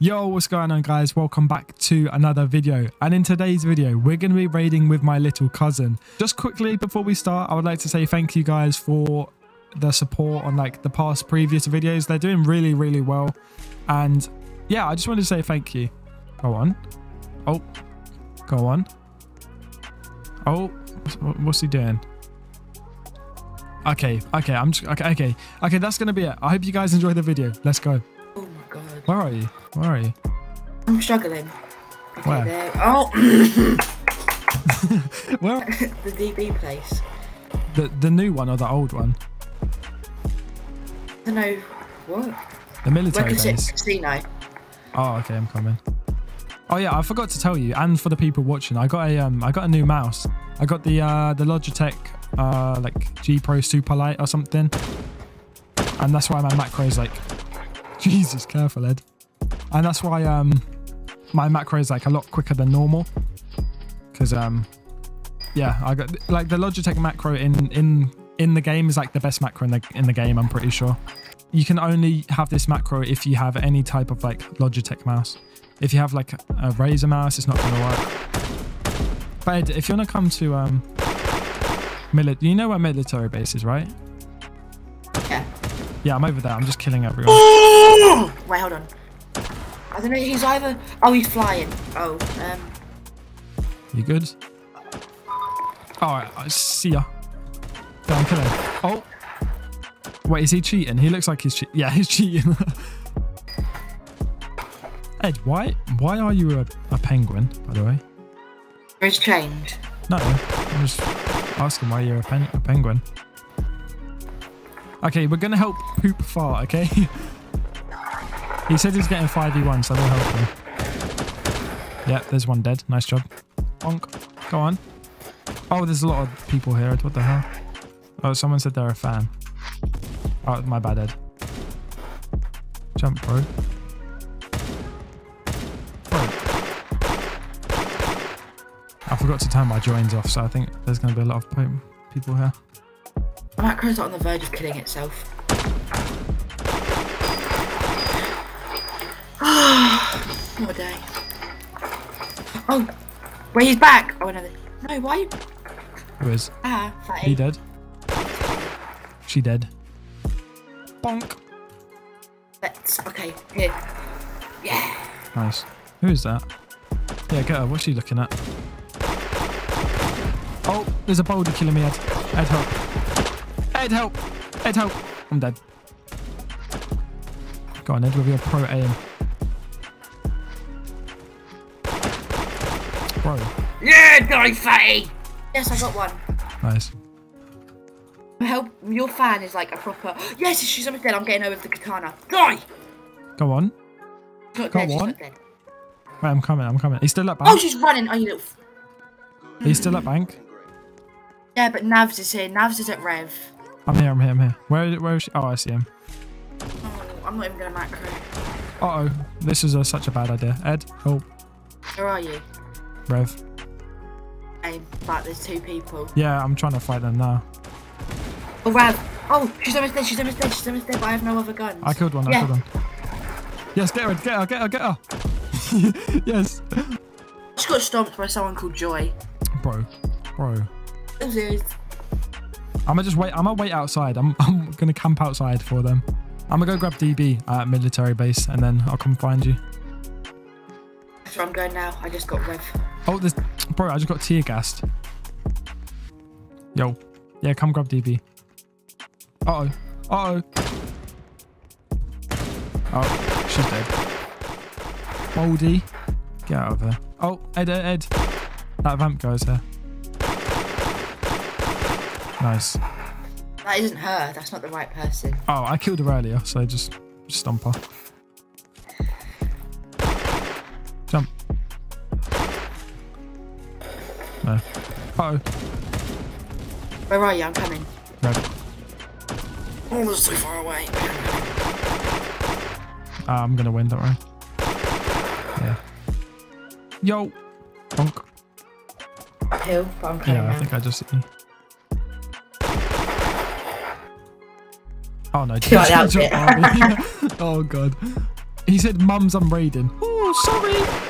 Yo, what's going on guys? Welcome back to another video. And in today's video, we're going to be raiding with my little cousin. Just quickly before we start, I would like to say thank you guys for the support on like the past previous videos. They're doing really, really well. And yeah, I just wanted to say thank you. Go on. Oh, go on. Oh, what's he doing? Okay, okay, I'm just, okay, okay, okay, that's gonna be it. I hope you guys enjoy the video. Let's go. Where are you? Where are you? I'm struggling. Okay, Where? there. Oh, Where? the DB place. The the new one or the old one? I don't know. What? The military Where base. Casino. Oh, okay, I'm coming. Oh yeah, I forgot to tell you, and for the people watching, I got a um, I got a new mouse. I got the uh, the Logitech uh, like G Pro Super Light or something, and that's why my macro is like, Jesus, careful, Ed. And that's why um, my macro is like a lot quicker than normal, because um, yeah, I got like the Logitech macro in in in the game is like the best macro in the in the game. I'm pretty sure. You can only have this macro if you have any type of like Logitech mouse. If you have like a Razer mouse, it's not going to work. But Ed, if you want to come to um, mili- you know where military base is, right? Yeah. Yeah, I'm over there. I'm just killing everyone. Wait, hold on. I don't know. He's either. Oh, he's flying. Oh, um. You good? All right, I see ya. Go on, kill him. Oh, wait, is he cheating? He looks like he's cheating. Yeah, he's cheating. Ed, why why are you a, a penguin? By the way. It's changed. No, I'm just asking why you're a, pen- a penguin. Okay, we're gonna help Poop Fart, okay? he said he's getting 5v1, so we'll help him. Yeah, there's one dead. Nice job. Bonk. Go on. Oh, there's a lot of people here. What the hell? Oh, someone said they're a fan. Oh, my bad, Ed. Jump, bro. I forgot to turn my joins off, so I think there's going to be a lot of people here. Macro's on the verge of killing itself. What a day. Oh, wait, he's back. Oh, another. No, why? you- Who is? Ah, He dead? She dead. Bonk. Let's. Okay, here. Yeah. Nice. Who is that? Yeah, get her. What's she looking at? Oh, there's a boulder killing me, Ed. Ed, help. Ed, help. Ed, help. I'm dead. Go on, Ed, with your pro aim. Bro, Yeah, die, fatty. Yes, I got one. nice. Help, your fan is like a proper. Yes, she's almost dead. I'm getting her with the katana. Die! Go on. Go dead. On. Wait, I'm coming, I'm coming. He's still at oh, bank. Oh, she's running. Oh, you little. F- He's still at bank. yeah, but Navs is here. Navs is at Rev. I'm here, I'm here, I'm here. Where, where is she? Oh, I see him. Oh, I'm not even gonna macro. Uh-oh. This is a, such a bad idea. Ed, help. Where are you? Rev. Aim. But there's two people. Yeah, I'm trying to fight them now. Oh, Rev. Oh, she's almost dead. She's almost dead. She's almost dead. But I have no other guns. I killed one, I Yeah. killed one. Yes, get her, get her, get her, get her. yes. She got stomped by someone called Joy. Bro, bro. I'm gonna just wait, I'm gonna wait outside. I'm, I'm gonna camp outside for them. I'm gonna go grab DB at military base and then I'll come find you. That's where I'm going now. I just got Rev. Oh, this, bro, I just got tear gassed. Yo. Yeah, come grab DB. Uh-oh. Uh-oh. Oh, she's dead. Moldy. Get out of here. Oh, Ed, Ed, Ed. That vamp guy's there. Nice. That isn't her. That's not the right person. Oh, I killed her earlier, so just, just stomp her. No. Uh-oh. Where are you? I'm coming. Oh, that's so far away. Ah, I'm gonna win, don't worry. Yeah. Yo! Bonk. Hill, but Yeah, I now. think I just. Oh no! Cut out. Oh god. he said, "Mum's, I'm raiding." Oh, sorry.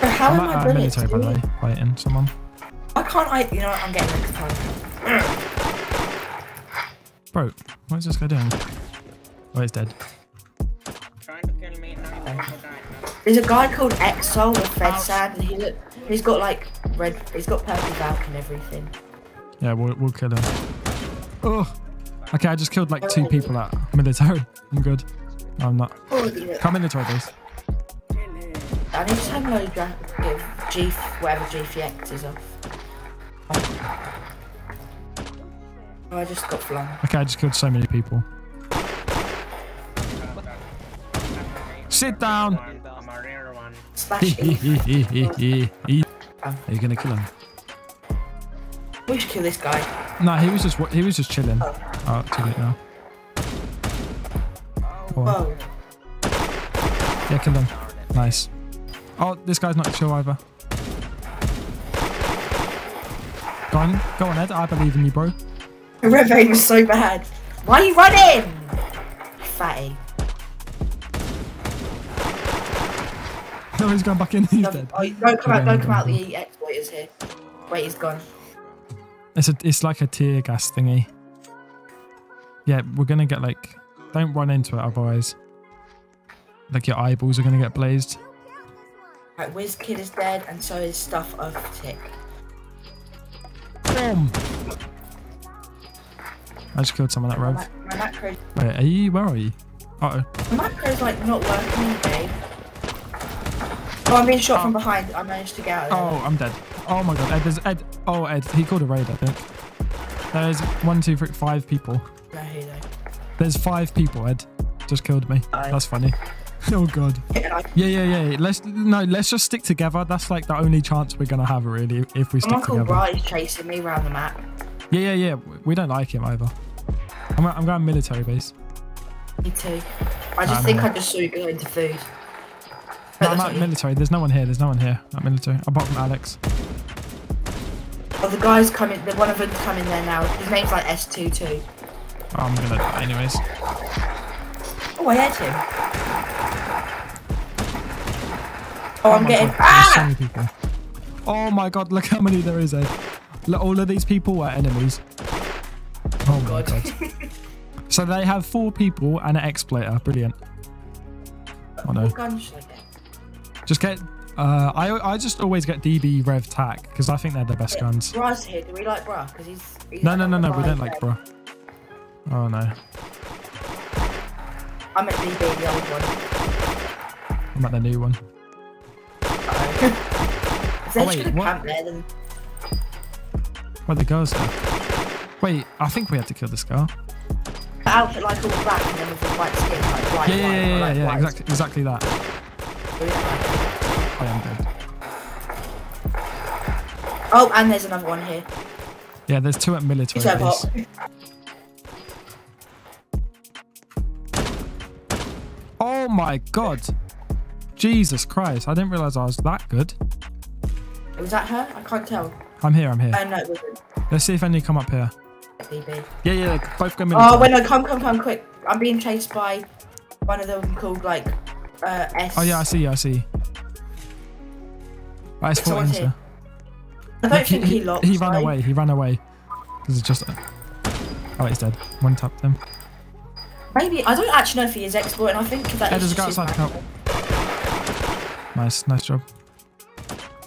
Bro, how I'm am at I bullets? military, by the way, fighting someone. Why can't I? You know what? I'm getting next time. Bro, what is this guy doing? Oh, he's dead. Trying to kill me, now you also died. There's a guy called Exol with Fred Sand, and he look, he's got like red, he's got purple valk and everything. Yeah, we'll, we'll kill him. Oh, okay. I just killed like two people at military. I'm good. No, I'm not. Oh, yeah. Come military base. I need to have give G whatever GFX is off. Oh, I just got flung. Okay, I just killed so many people. Sit down. I'm a rare one. Slash Are you gonna kill him? We should kill this guy. No, he was just he was just chilling. Oh, oh too late now. Whoa. Yeah, kill him. Nice. Oh, this guy's not chill either. Go on, go on, Ed. I believe in you, bro. The red vein was so bad. Why are you running? Fatty. No, he's going back in. He's No, dead. oh, don't come out, don't come out. The exploiter's here. Wait, he's gone. It's a, it's like a tear gas thingy. Yeah, we're gonna get like, don't run into it otherwise. Like your eyeballs are gonna get blazed. Right, Wiz Kid is dead, and so is Stuff of Tick. Boom. I just killed someone at My, Rev. ma- my macro, Wait, are you? Where are you? Uh oh. my macro's like not working in the game. Oh, I'm being shot from behind. I managed to get out. Of there. Oh, I'm dead. Oh my god, Ed, there's Ed. Oh, Ed, he called a raid, I think. There's one, two, three, five people. No, who though? There's five people, Ed. Just killed me. Aye. That's funny. oh god. Yeah, Yeah, yeah, yeah. Let's no, let's just stick together. That's like the only chance we're gonna have, really, if we stick called together. Bright is chasing me around the map. Yeah, yeah, yeah. We don't like him either. I'm, I'm going military base. Me too. I just think. I just saw you go into food. No, I'm at not military. There's no one here. There's no one here at military apart from Alex. Oh, the guy's coming. The one of them's coming there now. His name's like S2 too. Oh, I'm gonna die anyways. Oh, I had him. Oh, I'm my getting. God, so Ah! many people. Oh my god, look how many there is, Ed. Look, all of these people are enemies. Oh my God. god. So they have four people and an exploiter. Brilliant. Oh no. What gun should I? Just get. Uh, I I just always get DB Rev Tac because I think they're the best guns. Bras here. Do we like bra? Because he's, he's. No, like no, no, no. We don't like bro. Oh no. I'm at DB, the old one. I'm at the new one. Oh, wait, gonna what? there, Where the girls go? Wait, I think we had to kill this girl. the outfit like all black and then with the white skin, like white, Yeah, yeah, yeah, yeah, like yeah, exactly, exactly that. Oh, like it. I am dead. Oh, and there's another one here. Yeah, there's two at military He's so base. hot. Oh my god. Jesus Christ, I didn't realize I was that good. Was that her? I can't tell. I'm here, I'm here. Oh no, it wasn't. Let's see if any come up here. DB. Yeah, yeah, both go military. Oh wait, no, come, come, come, quick! I'm being chased by one of them called like uh, S. Oh yeah, I see I see. Right, it's Someone's 14, here. I don't think he, locked. He ran right? away, he ran away. Because it's just... Oh, he's dead. One tapped him. Maybe I don't actually know if he is exploiting. I think that Yeah, is a guy outside to help. Nice, nice job.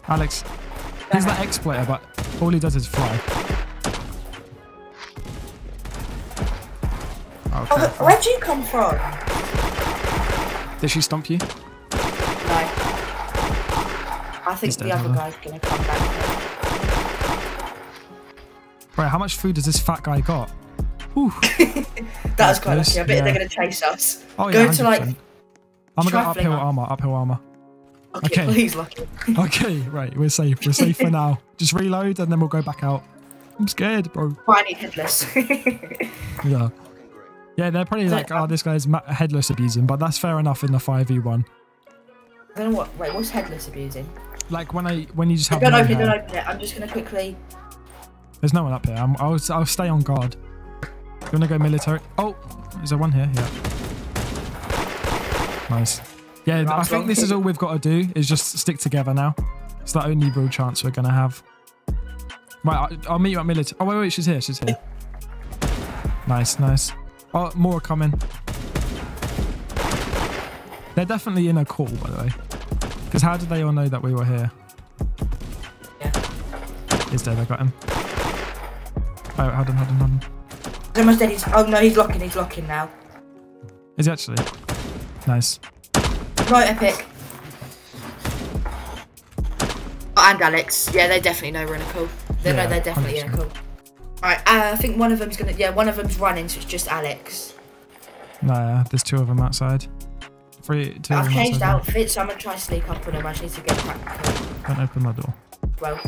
Alex, he's the exploiter, but all he does is fly. Oh, Okay. wh- where'd you come from? Did she stomp you? No. I think He's the other huh? guy's gonna come back. Right, how much food does this fat guy got? Whew. That was quite close, lucky. I bet yeah. they're gonna chase us. Oh yeah, Go yeah, to, like, 100%. I'm gonna go uphill up. armor, uphill armor. Okay, Okay. please, lucky. Okay, right, we're safe. We're safe for now. Just reload and then we'll go back out. I'm scared, bro. Oh, I need headless. Yeah. Yeah, they're probably like, oh, this guy's headless abusing, but that's fair enough in the 5v1. I don't know what. Wait, what's headless abusing? Like when I when you just have Don't no open it. Don't open it. I'm just gonna quickly. There's no one up here. I'm, I'll, I'll stay on guard. You want to go military? Oh, is there one here? Yeah. Nice. Yeah, I think this is all we've got to do is just stick together now. It's the only real chance we're going to have. Right, I'll meet you at military. Oh, wait, wait, she's here. She's here. Nice, nice. Oh, more are coming. They're definitely in a call, by the way. Because how did they all know that we were here? Yeah. He's dead, I got him. Oh, hold on, hold on, hold on. He's almost dead. He's, oh no, he's locking. He's locking now. Is he actually? Nice. Right, epic. Oh, and Alex. Yeah, they definitely know we're in a call. They Yeah, know they're definitely in a 100%. call. Right, uh, I think one of them's gonna. Yeah, one of them's running, so it's just Alex. Nah, there's two of them outside. Three, two I've them changed outfits, so I'm gonna try to sneak up on him. I just need to get practical. Don't open my door. Well.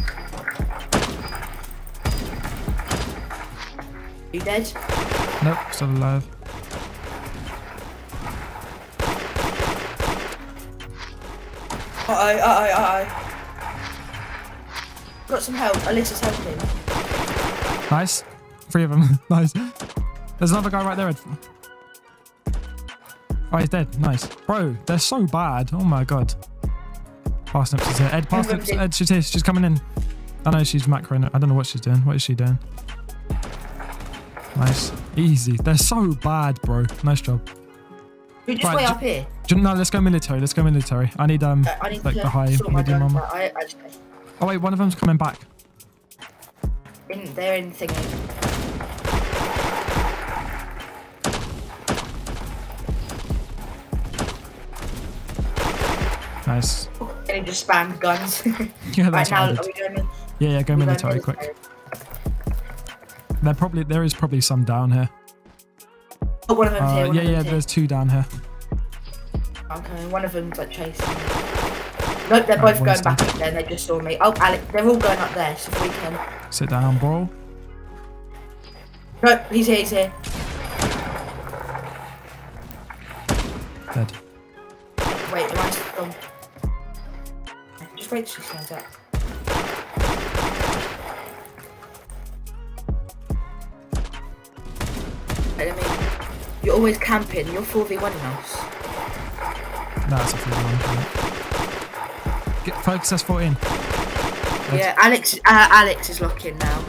You dead? Nope, still alive. Oh, uh oh. Got some help. Alyssa's helping. Nice. Three of them. nice. There's another guy right there. Ed. Oh, he's dead. Nice. Bro, they're so bad. Oh my god. Parsnips is here. Ed, Parsnips. Ed, she's here. She's coming in. I know she's macroing. I don't know what she's doing. What is she doing? Nice. Easy. They're so bad, bro. Nice job. We just Right, way up here. No, let's go military. Let's go military. I need um Uh, I need like to the high medium armor. out. I, I, Oh wait, one of them's coming back. in, they're in thingy. Nice. And just spammed guns. Yeah, right that's now, we going? Yeah, yeah, go going military quick. There probably there is probably some down here. Oh, one of them's here. Uh, One yeah, yeah, here. there's two down here. I'm. One of them's like chasing. Nope, they're Right, both going back up there. and They just saw me. Oh, Alex, they're all going up there. So we can. Sit down, bro. Nope, he's here. He's here. Dead. Wait, am I still? Just wait till she stands up. Wait, let me. You're always camping. You're 4v1 in us. No, it's a free one. Get focus S14. Dead. Yeah, Alex. Uh, Alex is locking now.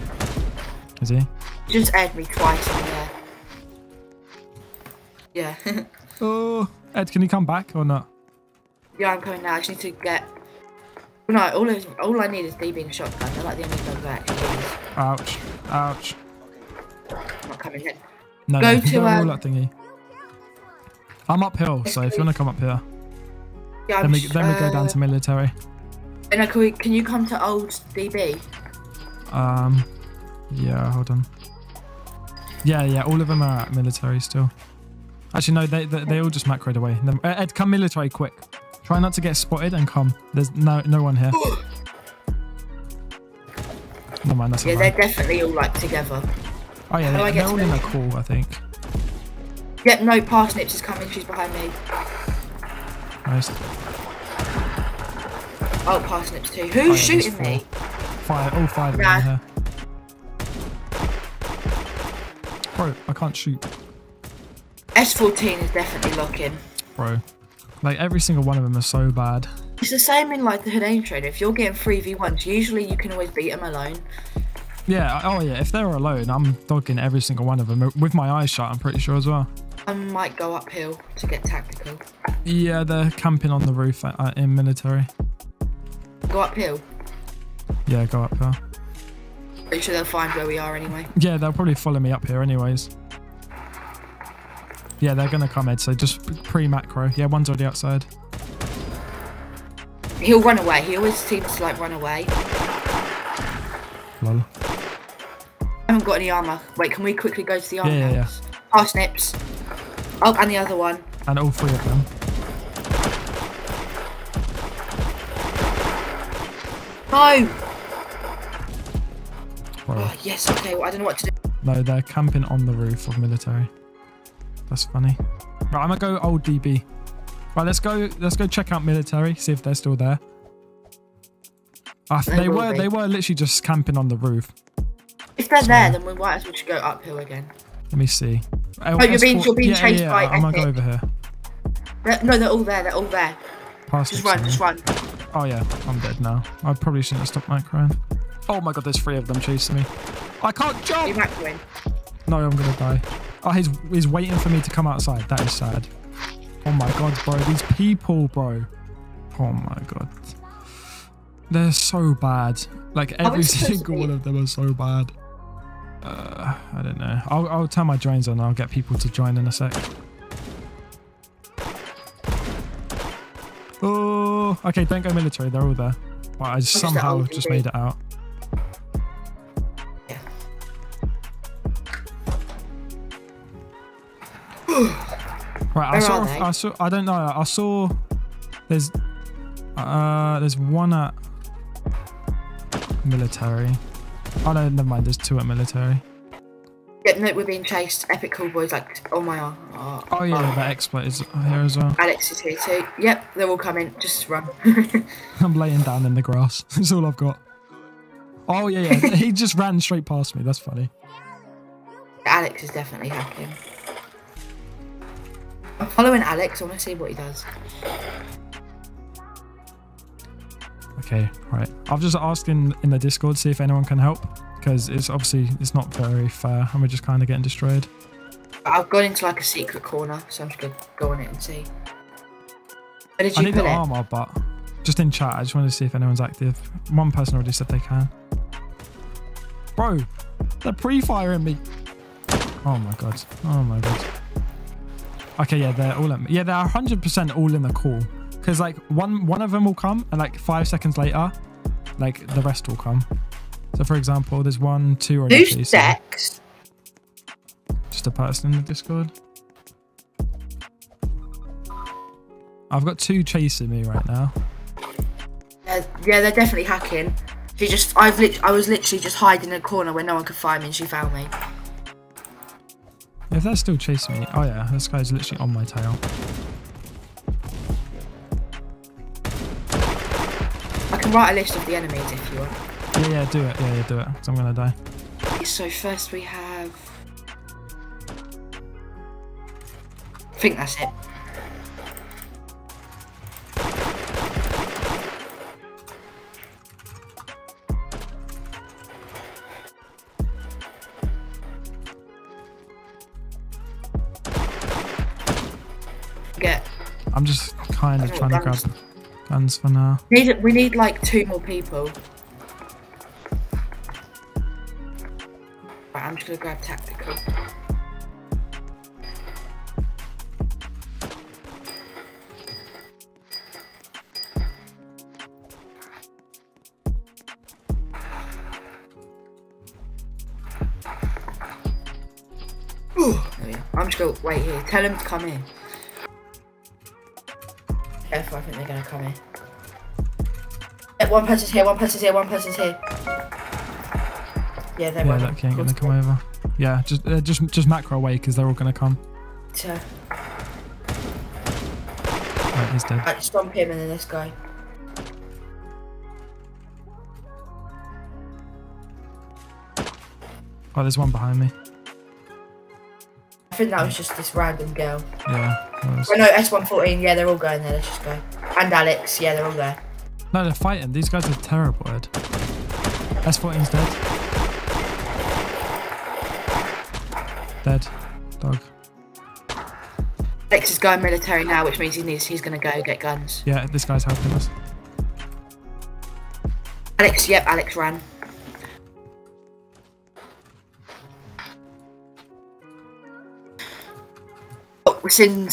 Is he? Just aired me twice in there. Yeah. Oh, Ed, can you come back or not? yeah, I'm coming now. I just need to get. No, all, I- all I need is DB and shotgun. They're like the only I actually use. Ouch. Ouch. I'm not coming in. No, Go no, to, um, that thingy. I'm uphill, so if you want to come up here, Yeah, then we just, then we go down uh, to military. And uh, can, we, can you come to old DB? Um, yeah, hold on. Yeah, yeah, all of them are at military still. Actually, no, they they, they all just macroed away. Uh, Ed, come military quick. Try not to get spotted and come. There's no no one here. No mind, that's Yeah, they're definitely all like together. Oh yeah, How do I they, they're all in a call, I think. Yep, no, Parsnips is coming. She's behind me. Nice. Oh, Parsnips too. Who's Oh, yeah, shooting me? Fire, all five of Nah. them here. Bro, I can't shoot, S14 is definitely locking. bro. Like every single one of them are so bad. It's the same in like the Hidane Trader. If you're getting 3v1s, usually you can always beat them alone. Yeah, oh yeah, if they're alone, I'm dogging every single one of them with my eyes shut, I'm pretty sure as well. I might go uphill to get tactical. Yeah, they're camping on the roof uh, uh, in military. Go uphill. Yeah, go up here. Pretty sure they'll find where we are anyway. Yeah, they'll probably follow me up here anyways. Yeah, they're gonna come, Ed, so just pre-macro. Yeah, one's already outside. He'll run away. He always seems to like run away. Lol. Haven't got any armor. Wait, can we quickly go to the armor Yeah, yeah, yeah. Parsnips. Oh, and the other one. And all three of them. No! Bro. Oh, yes, okay, well, I don't know what to do. No, they're camping on the roof of military. That's funny. Right, I'm gonna go old DB. Right, let's go. Let's go check out military. See if they're still there. Uh, They they were. be. They were literally just camping on the roof. If they're So- there, then we might as well just go uphill again. Let me see. Oh, oh you're being- you're being yeah, chased yeah, by yeah. I might go over here. They're, no, they're all there. They're all there. Past Just run, just run. Oh yeah, I'm dead now. I probably shouldn't have stopped my crying. Oh my god, there's three of them chasing me. I can't jump! You jump! macroing. No, I'm gonna die. Oh, he's, he's waiting for me to come outside. That is sad. Oh my god, bro. These people, bro. Oh my god. They're so bad. Like every is it supposed to single one of them are so bad. Uh, I don't know. I'll, I'll turn my drones on. I'll get people to join in a sec. Oh, okay. Don't go military. They're all there. But I the somehow just made it out. Right, I saw. I saw. I don't know. I saw. There's. Uh, there's one at military. Oh no, never mind. There's two at military. Yeah, no, we're being chased. Epic cool boys like oh my arm. Oh, Oh yeah, oh. the exploit is here as well. Alex is here too. Yep, they're all coming. Just run. I'm laying down in the grass. That's all I've got. Oh yeah, yeah. he just ran straight past me. That's funny. Alex is definitely hacking. I'm following Alex. I want to see what he does. Okay, right. I've just asked in in the Discord see if anyone can help because it's obviously it's not very fair and we're just kind of getting destroyed. I've gone into like a secret corner, so I'm just gonna go on it and see. Where did I need put the it? armor, but just in chat, I just wanted to see if anyone's active. One person already said they can. Bro, they're pre-firing me. Oh my god. Oh my god. Okay, yeah, they're all at, yeah, they're 100% all in the call. Because like one one of them will come and like five seconds later, like the rest will come. So for example, there's one, two already. Who's chasing. Dex? Just a person in the Discord. I've got two chasing me right now. Yeah, yeah, they're definitely hacking. She just, I've lit, I was literally just hiding in a corner where no one could find me, and she found me. If they're still chasing me, oh yeah, this guy's literally on my tail. Write a list of the enemies if you want. Yeah, yeah, do it. Yeah, yeah, do it. 'cause I'm gonna die. So first we have. I think that's it. I'm just kind of Oh, trying to grab guns. for now. We Need we need like two more people. Right, I'm just gonna grab tactical. Go. I'm just gonna wait here. Tell them to come in. Careful, I think they're gonna come in. Yeah, one person's here, one person's here, one person's here. Yeah, they Yeah, won't. look, gonna come over. Yeah, just uh, just just macro away because they're all gonna come. So, Right, he's dead. right, stomp him and then this guy. Oh, there's one behind me. I think that was just this random girl. Yeah. there was- Oh no, S114, yeah, they're all going there, let's just go. And Alex, yeah, they're all there. No, they're fighting. These guys are terrible, Ed. S14's dead. Dead. Dog. Alex is going military now, which means he needs he's gonna go get guns. Yeah, this guy's helping us. Alex, yep, Alex ran. Oh, we're in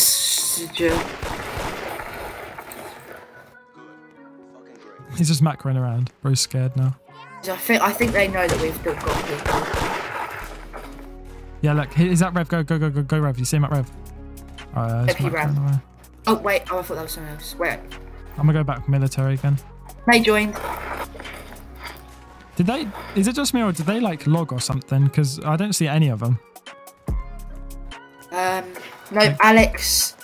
He's just macroing around. Bro's scared now. I think I think they know that we've still got people. Yeah, look, is that Rev. Go, go, go, go, go, Rev. You see him at Rev? Uh, ran. Oh wait, oh I thought that was someone else. Wait, I'm gonna go back military again. They joined. Did they? Is it just me or did they like log or something? Because I don't see any of them. No, Alex.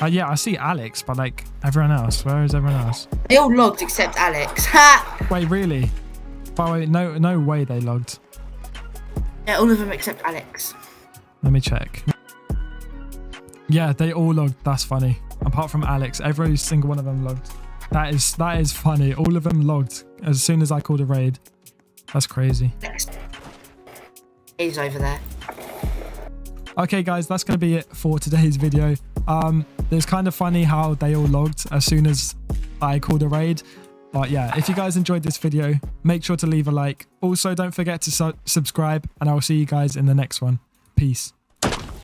Uh, yeah, I see Alex, but like everyone else. Where is everyone else? They all logged except Alex. Wait, really? By way, no, no way they logged. Yeah, all of them except Alex. Let me check. Yeah, they all logged. That's funny. Apart from Alex, every single one of them logged. That is that is funny. All of them logged as soon as I called a raid. That's crazy. Next. He's over there. Okay, guys, that's going to be it for today's video. Um, it was kind of funny how they all logged as soon as I called a raid. But yeah, if you guys enjoyed this video, make sure to leave a like. Also, don't forget to su subscribe, and I'll see you guys in the next one. Peace.